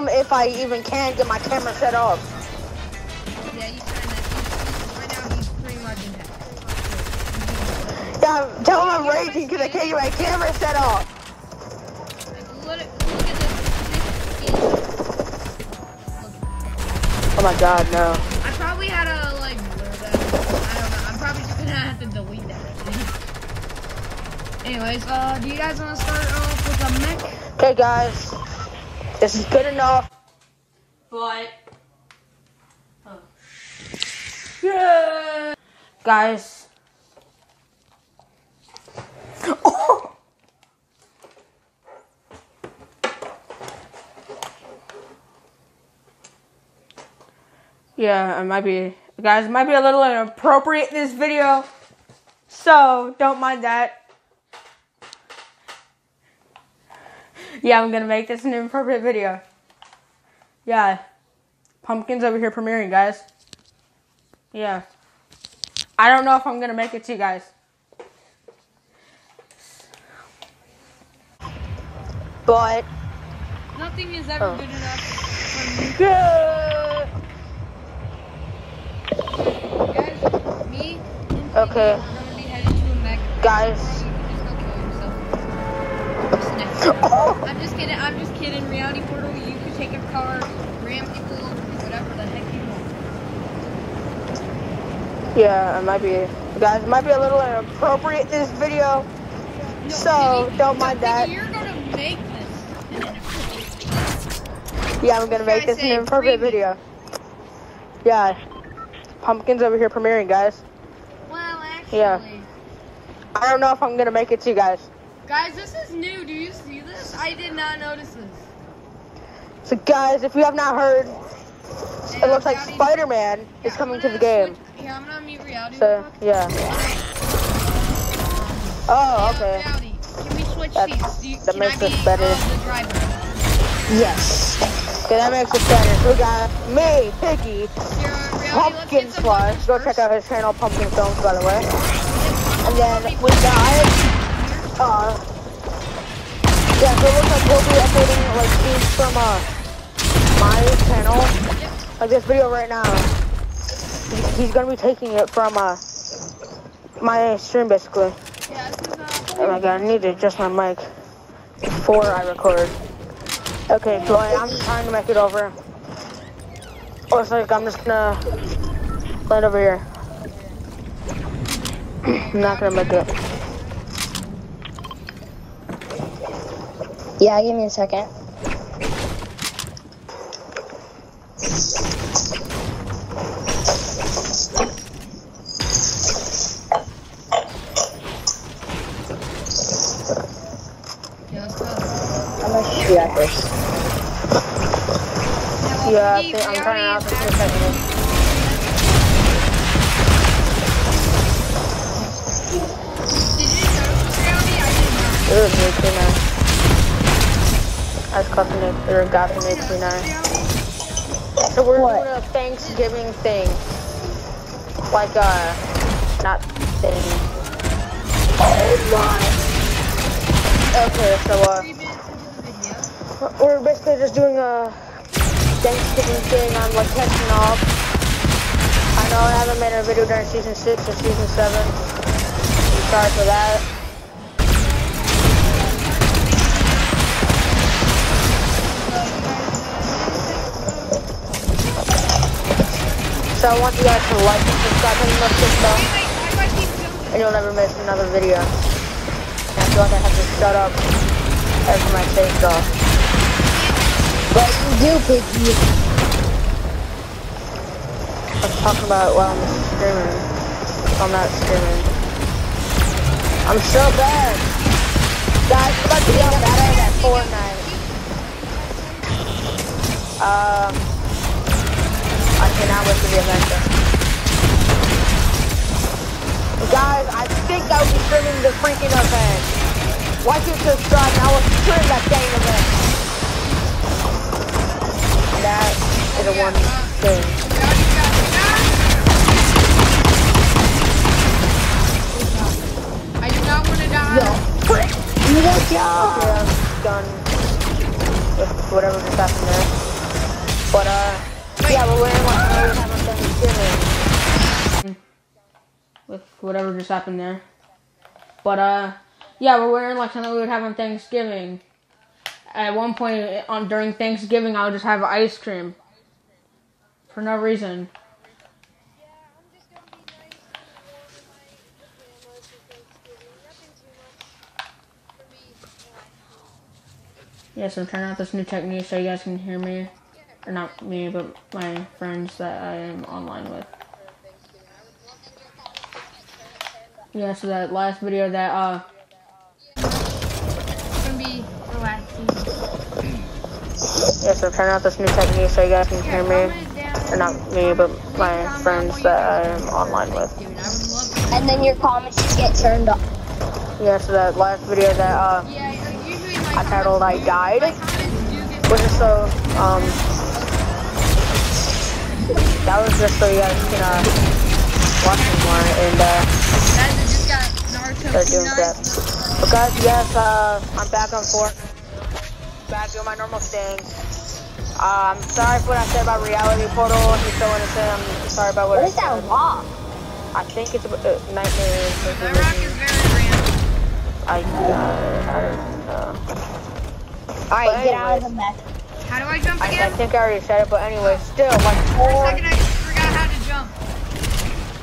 him if I even can get my camera set up. Yeah, you kind of. Right now, he's pretty much in. Yeah, tell him I'm raging because I can't get my camera set up. Look, at- look at this. This is. Oh my god, no. I probably had to like blur that. I don't know. I'm probably just gonna have to delete that. Anyways, uh, do you guys want to start off with a mech? Okay, guys. This is good enough. But Yeah. Guys. Oh. Yeah, it might be, guys, it might be a little inappropriate in this video. So, don't mind that. Yeah, I'm gonna make this an inappropriate video. Yeah. Pumpkins over here premiering, guys. Yeah. I don't know if I'm gonna make it to you guys. But Nothing is ever Oh. good enough for me. yeah. Guys, me and Okay. Phoebe are gonna be headed to a mech. Guys. It's I'm just kidding. I'm just kidding. Reality Portal, you could take a car, ram people, whatever the heck you want. Yeah, it might be. Guys, it might be a little inappropriate this video. No, So, Piggy, don't no, mind Piggy, that. You're gonna make this. Yeah, I'm gonna make this an inappropriate video. Yeah. Pumpkins over here premiering, guys. Well, actually. Yeah. I don't know if I'm gonna make it to you guys. Guys, this is new. Do you see this? I did not notice this. So, guys, if you have not heard, it looks like Spider-Man Yeah, is coming to the game. switch- yeah, I'm gonna mute reality. So, real yeah. Oh, Yeah, okay. Reality. Can we switch That's- seats? That can makes I be, better. Uh, the driver? Yes. Okay, that makes it better. So we got me, Piggy, Here, reality, Pumpkin get some Slush. buttons Go check out his channel, Pumpkin Films, by the way. And then we got, uh, yeah, so it looks like we'll be uploading like scenes from uh my channel, like this video right now. He's gonna be taking it from uh my stream basically. Oh my god, I need to adjust my mic before I record. Okay, so I'm trying to make it over. Looks like I'm just gonna land over here. I'm not gonna make it. Yeah, give me a second. yeah. I'm reality trying out is this new actually- I was new 29. I was custom it, or got the new 29. So we're What? doing a Thanksgiving thing. Like, uh, not thing. Oh my! Okay, so, uh, Three minutes into the video. We're basically just doing a Thanksgiving thing on like catching up. I know I haven't made a video during season six or season seven. I'm sorry for that. So I want you guys to like and subscribe and that stuff, and you'll never miss another video. And I feel like I have to shut up every my I off. But you do, Piggy. I'm talking about while I'm screaming. I'm not screaming. I'm so bad. Guys, I'm about to be on bad at Fortnite. Um, I cannot wait for the adventure. Guys, I think I will be streaming the freaking event. Like and subscribe, and I will stream that dang event. That is a one thing. I do not want to die. You got job. Yeah, I'm done with whatever just happened there. But, uh, yeah, but we're wearing like we have on Thanksgiving. With whatever just happened there. But, uh, yeah, we're wearing like something we would have on Thanksgiving. At one point on during Thanksgiving, I would just have ice cream. For no reason. Yes, I'm trying out this new technique so you guys can hear me. Or not me, but my friends that I am online with. Yeah, so that last video that, uh, It's gonna be relaxing. yes, I'm trying out this new technique so you guys can hear me. Or not me, but my friends that I am online with. Dude, I would love And then your comments just get turned off. Yeah, so that last video that, uh. Yeah, I titled I Died. Which comments do get was just so, um, that was just so you guys can, uh, watch me more and, uh, Guys, I just got Naruto start doing crap. But guys, yes, uh, I'm back on Fort. Back doing my normal thing. Uh, I'm sorry for what I said about Reality Portal. He's so innocent. I'm sorry about what, What I is that said. rock? I think it's a uh, Nightmare. That rock is very random. I, uh, I don't know. Alright, get out of the mech. How do I jump I, I think I already said it, but anyway, still like For a four. second, I forgot how to jump.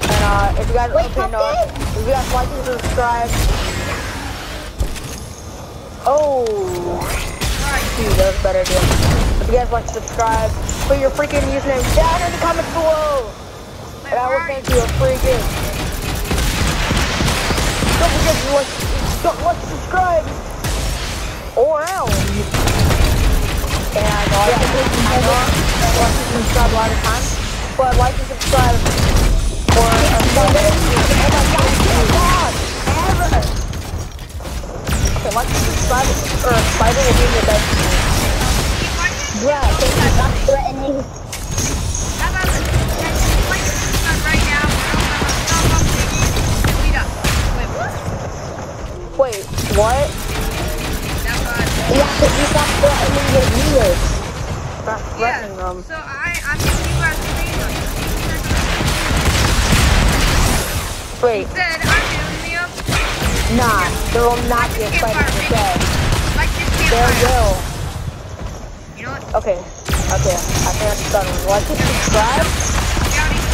And uh, if you guys Wait, okay, no, if you guys like and subscribe. Oh, Alright. gee, that was a better idea. If you guys like to subscribe, put your freaking username down in the comments below. Wait, And I will where are thank you a free gift. Don't forget to like, don't like, subscribe, or else. And I know I I know I like to subscribe a lot of times, but like and subscribe for a Oh my god, ever. Okay, like and subscribe, or Spider will be the best. Bruh, can you stop threatening? How about this? Let's play this one right now. We're gonna stop up the delete up. Wait, what? That's Yeah, cause you stop threatening Yeah, them. so I, I'm giving you guys a. Wait, Said I'm the up. nah, there will not be a the shed. Like this There will. You know what? Okay, okay, I think I'm done. Like and subscribe.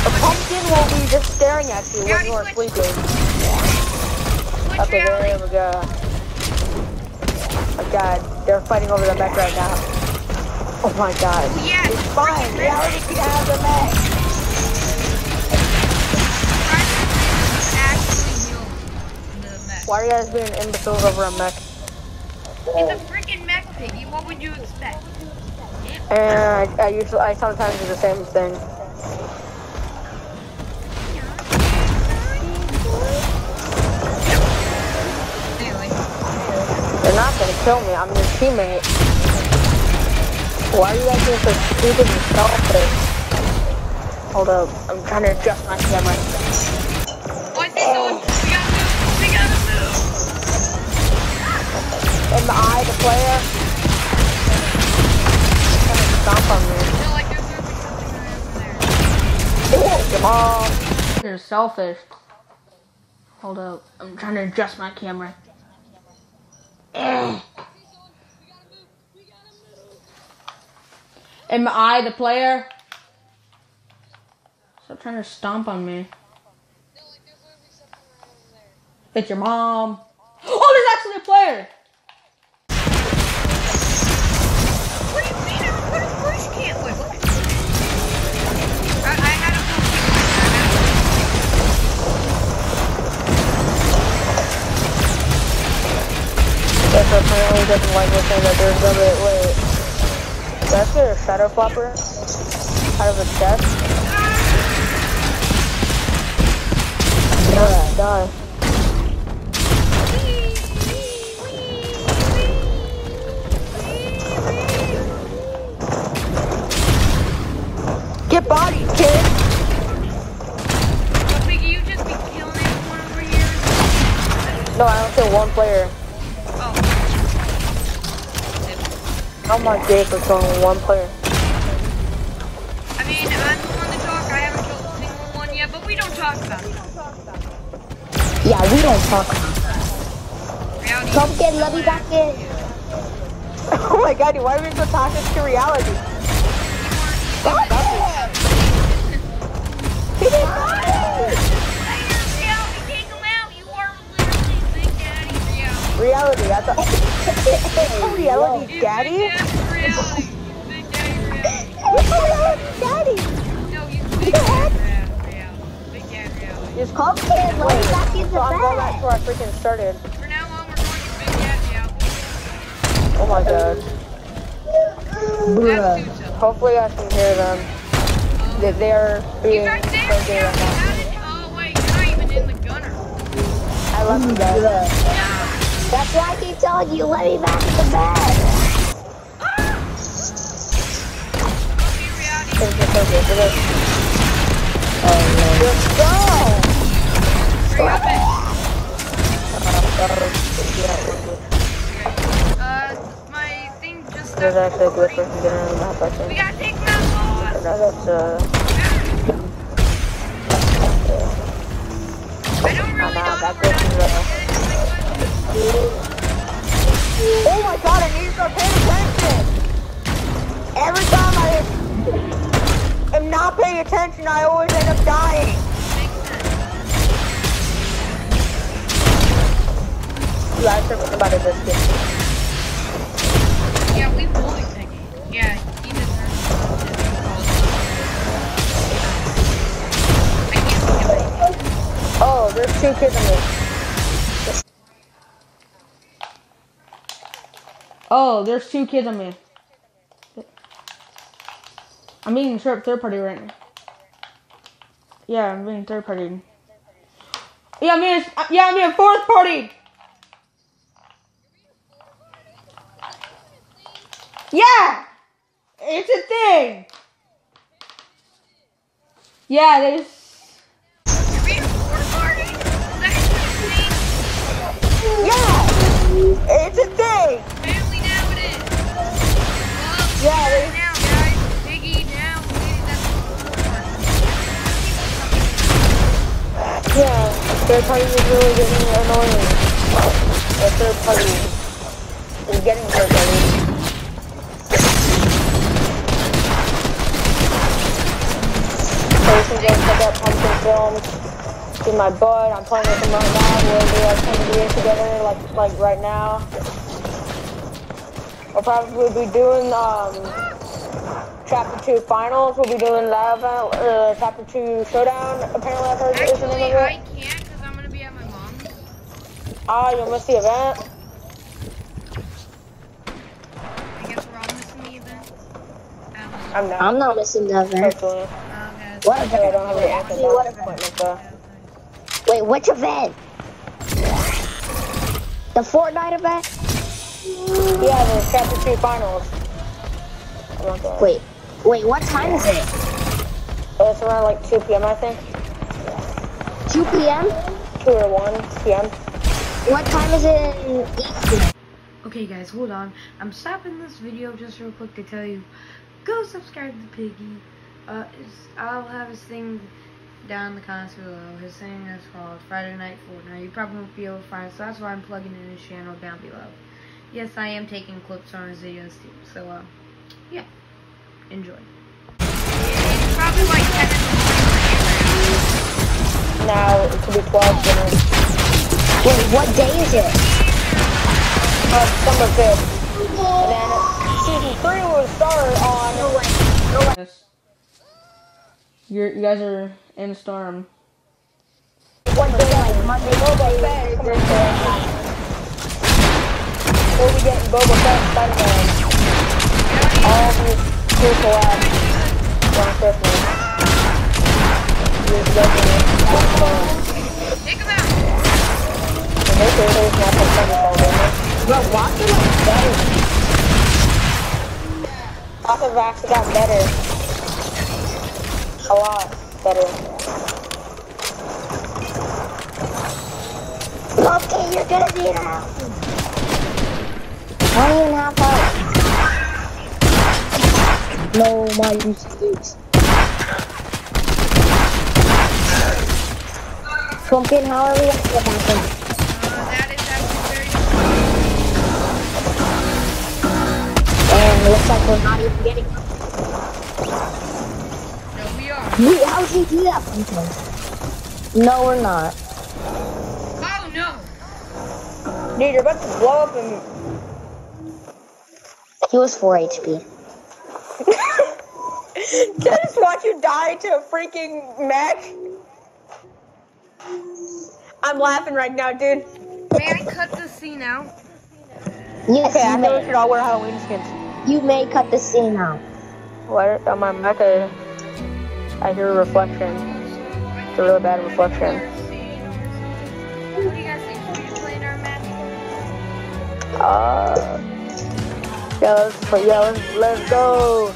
The pumpkin will be just staring at you when you are sleeping. Okay, there we go. Oh god, they're fighting over the mech right now. Oh my god. Oh, yeah, It's fine, we already can have the mech. actually heal the mech. Why are you guys being imbeciles over a mech? It's a freaking mech piggy. What would you expect? And I, I usually, I sometimes do the same thing. They're not gonna kill me, I'm your teammate. Why are you guys being so stupid and selfish? Hold up, I'm trying to adjust my camera. oh, I see someone. We gotta move. We gotta move. In the eye, the player. Trying to stomp on me. No, like there's something right over there. Oh, come on. You're selfish. Hold up. I'm trying to adjust my camera. Am I the player? Stop trying to stomp on me. It's your mom. Oh, there's actually a player. Yes, apparently doesn't like listening that there's a bit, wait. That's a shadow flopper out of a chest. Yeah, die. Get bodied, kid! So, Piggy, you just be killing everyone over here. No, I don't kill one player. Oh my dick for killing one player. I mean, I'm the one to talk. I haven't killed a single one yet, but we don't talk about it. Yeah, we don't talk. Reality. Pumpkin, let me back in. Oh my god, why are we so toxic to reality? He did Reality. Reality, I thought. Oh, reality, He's daddy? Big Daddy Reality. Big Daddy Reality. Reality, daddy! No, he's Big Daddy Reality. Big Daddy Reality. Just Pumpkin, let me back in the So I'm going back to where I freaking started. For now on, we're going to Big Daddy Reality. Oh my god. That's Suso. Hopefully I can hear them. They, they are being guys so there? right now. oh wait, you're not even in the gunner. I love you guys. That's why I keep telling you, let me back in the bed. Okay. It's just so good. It is. Let's go! It. Uh, my thing just actually a glitch the map, I We gotta take out, No, that's, uh, I don't really nah, know that is, uh, attention, I always end up dying. You guys are thinking about a biscuit. Yeah, we bullied Piggy. Yeah, he deserves I can't think of. Oh, there's two kids in this. Oh, there's two kids on me. I'm being third third party right now. Yeah, I'm being third party. Yeah, I'm being yeah, I'm being fourth party. Yeah, it's a thing. Yeah, there's. You're being porta party? Is that Yeah, it's a thing. Apparently now it is. Yeah, Yeah, third party is really getting annoying. The third party is getting third party. Person goes check out pumpkin films. In my butt, I'm playing with them right now. We'll do like 10 videos together, like like right now. We'll probably be doing um chapter two finals. We'll be doing the event, uh, chapter two showdown. Apparently, I've heard is the Actually, name of I can't because I'm going to be at my mom's. Ah, you'll miss the event. I guess we're all missing the event. I don't know. I'm not. I'm not missing the event. Hopefully. Guys. What I event? don't have any active Actually, what appointments event? though. Wait, which event? The Fortnite event? Yeah, the chapter two finals. I'm not going. Wait, wait, what time is it? Oh, It's around like 2 p.m. I think. 2 p.m.? 2 or 1 p.m. What time is it in Eastern? Okay, guys, hold on. I'm stopping this video just real quick to tell you, go subscribe to Piggy. Uh, it's, I'll have his thing down in the comments below. His thing is called Friday Night Fortnite. You probably won't be able to find it, so that's why I'm plugging in his channel down below. Yes, I am taking clips from his videos too. So, uh, yeah, enjoy. It's probably like 10 Now it could be 12 dinner. Wait, what day is it? Uh, December 5th. And then season 3 will start on. Yes. You're, you guys are in a storm. What day? Like Monday, Boba Fett. Thursday. We'll be getting Boba Fett, Spider-Man. All these Take him out! Not in actually got better. A lot better. Okay, you're gonna be out. One and a half hours. No, my mistakes. Pumpkin, how are we at the happen? Uh, that is actually very And looks like we're not even getting. No, we are. Wait, how did you do that, Pumpkin? No, we're not. Oh, no! Dude, you're about to blow up and He was 4 HP. just watch you die to a freaking mech. I'm laughing right now, dude. May I cut the scene out? Yes, Okay, I you, think we may, should all wear Halloween skins. you may cut the scene out. What? On my mecha, I hear a reflection. It's a really bad reflection. What do you guys think? Should we play in our match? Uh, yeah, let's, let's, let's go.